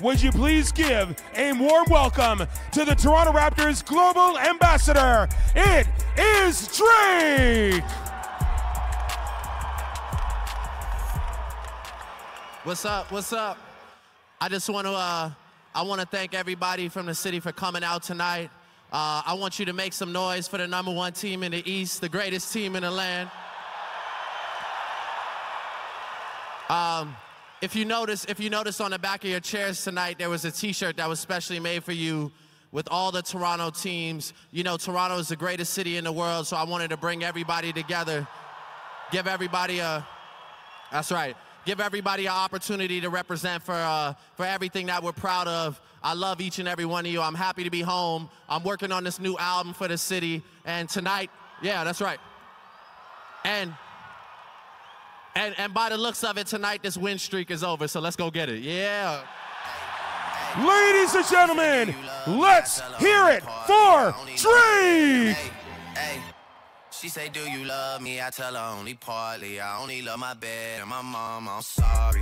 would you please give a warm welcome to the Toronto Raptors Global Ambassador? It is Drake! What's up? What's up? I just want to uh, I want to thank everybody from the city for coming out tonight. Uh, I want you to make some noise for the number one team in the East, the greatest team in the land. Um, if you notice, if you notice on the back of your chairs tonight, there was a T-shirt that was specially made for you with all the Toronto teams. You know, Toronto is the greatest city in the world, so I wanted to bring everybody together, give everybody a. That's right give everybody an opportunity to represent for, uh, for everything that we're proud of. I love each and every one of you. I'm happy to be home. I'm working on this new album for the city. And tonight, yeah, that's right. And, and, and by the looks of it, tonight this win streak is over. So let's go get it. Yeah. Ladies and gentlemen, let's hear it for Drake. She say, do you love me? I tell her only partly. I only love my bed and my mom, I'm sorry.